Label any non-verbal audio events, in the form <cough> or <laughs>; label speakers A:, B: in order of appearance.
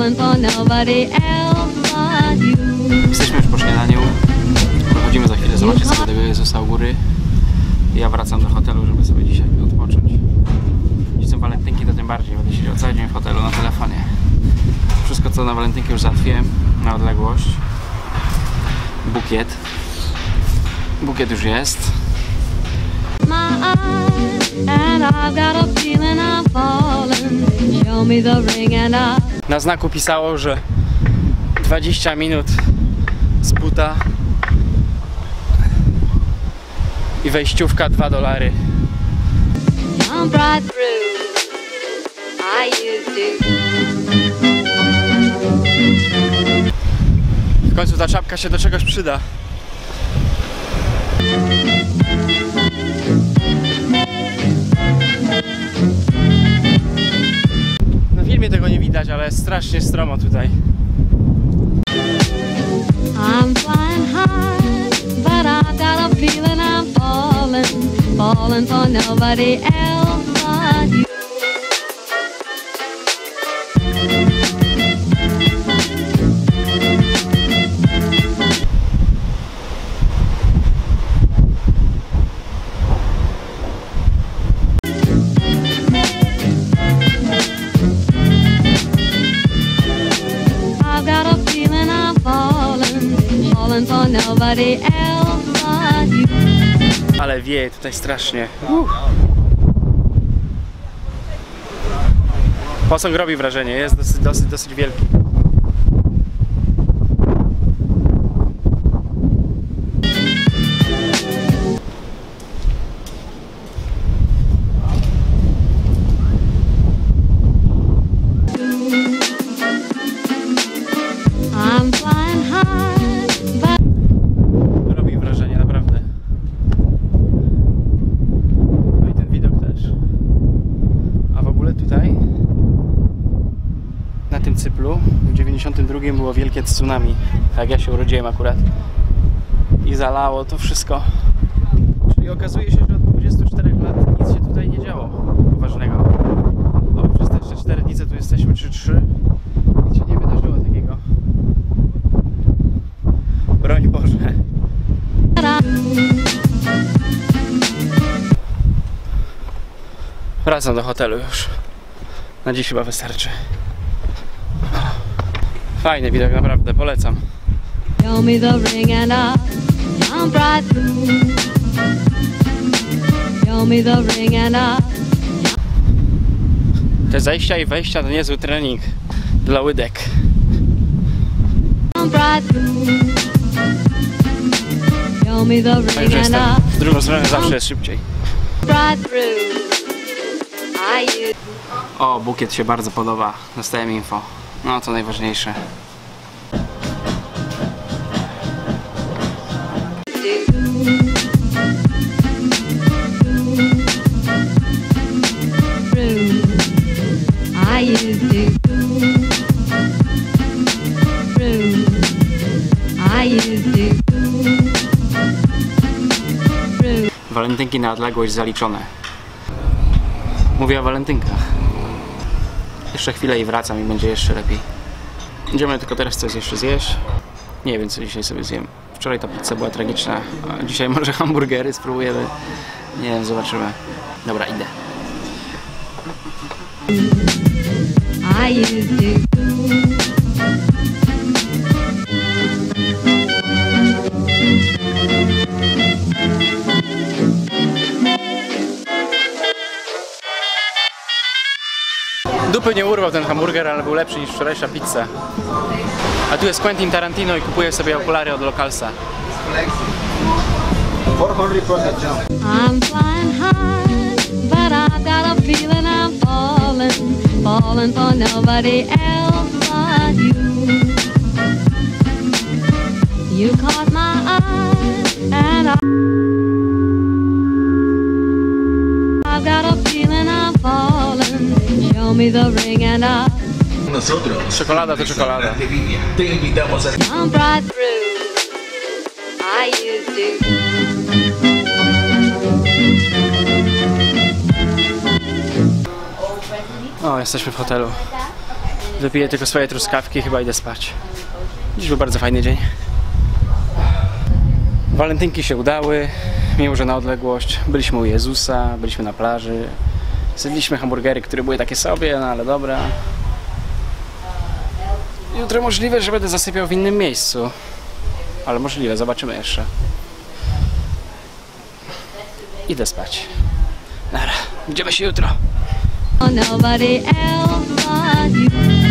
A: falling for nobody else but you.
B: Jesteśmy już po śniadaniu. Wychodzimy za chwilę zobaczyć sobie tego Jezusa u góry. I ja wracam do hotelu, żeby sobie dzisiaj odpocząć. Dziś są walentynki, to tym bardziej. Będę siedział cały dzień w hotelu na telefonie. Wszystko co na walentynki już załatwiłem na odległość. Bukiet. Bukiet już jest.
A: And I've got a feeling I'm falling. Show me the ring and I.
B: Na znaku pisało, że 20 minut z buta i wejściówka 2 dolary. W końcu ta czapka się do czegoś przyda. Filmie tego nie widać, ale strasznie stromo tutaj.
A: I'm. Nobody else but you.
B: Ale wieje tutaj strasznie. Uff. Posąg robi wrażenie, jest dosyć, dosyć, dosyć wielki. 92 było wielkie tsunami. Jak ja się urodziłem akurat. I zalało to wszystko. Czyli okazuje się, że od 24 lat nic się tutaj nie działo poważnego. O, przez te jeszcze 4 dni, co tu jesteśmy, czy 3, nic się nie wydarzyło takiego. Broń Boże. Wracam do hotelu już. Na dziś chyba wystarczy. Fajny widok, naprawdę, polecam. Te zejścia i wejścia to niezły trening dla łydek. Także jestem w drugą stronę zawsze jest szybciej. O, bukiet się bardzo podoba. Dostałem info. No to najważniejsze. Walentynki na odległość zaliczone. Mówię o walentynkach. Jeszcze chwilę i wracam i będzie jeszcze lepiej. Idziemy tylko teraz coś jeszcze zjeść. Nie wiem co dzisiaj sobie zjem. Wczoraj ta pizza była tragiczna, a dzisiaj <laughs> może hamburgery spróbujemy. Nie wiem, zobaczymy. Dobra, idę.
A: I used to.
B: Dupy nie urwał ten hamburger, ale był lepszy niż wczorajsza pizza. A tu jest Quentin Tarantino i kupuje sobie okulary od Localsa.
C: 400% jump.
A: I'm flying high, but got a feeling I'm falling, falling for nobody else but you. You caught my eye, and I, me the ring, and I
C: Nosotros,
B: Czekolada to czekolada.
C: te invitamos a
A: jump right through. I used to.
B: O, jesteśmy w hotelu. Dopiję tylko swoje truskawki i chyba idę spać. Dziś był bardzo fajny dzień. Walentynki się udały, mimo że na odległość. Byliśmy u Jezusa, byliśmy na plaży. Zjedliśmy hamburgery, które były takie sobie, no ale dobra. Jutro możliwe, że będę zasypiał w innym miejscu. Ale możliwe, zobaczymy jeszcze. Idę spać. Nara, widzimy się jutro.
A: Nobody else but you.